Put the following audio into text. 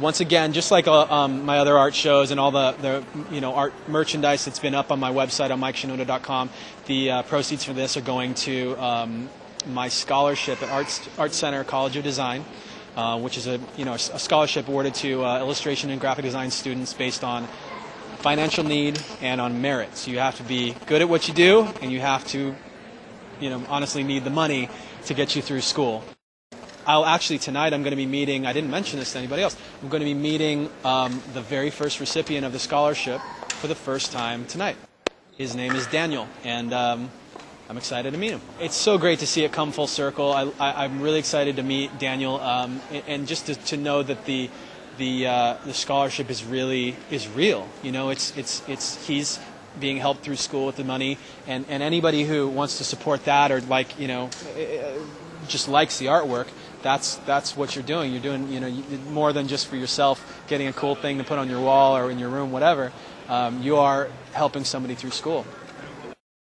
once again, just like uh, um, my other art shows and all the, the you know art merchandise that's been up on my website on MikeShinoda.com, the uh, proceeds for this are going to um, my scholarship at Arts, Art Center College of Design, uh, which is a you know a scholarship awarded to uh, illustration and graphic design students based on financial need and on merit. So you have to be good at what you do, and you have to you know honestly need the money to get you through school. I'll actually tonight I'm going to be meeting. I didn't mention this to anybody else. I'm going to be meeting um, the very first recipient of the scholarship for the first time tonight. His name is Daniel, and um, I'm excited to meet him. It's so great to see it come full circle. I, am really excited to meet Daniel, um, and, and, just to, to, know that the the uh, the scholarship is really is real. You know, it's it's it's he's being helped through school with the money, and, and anybody who wants to support that or like you know just likes the artwork, that's that's what you're doing. You're doing you know more than just for yourself, getting a cool thing to put on your wall or in your room, whatever. Um, you are helping somebody through school.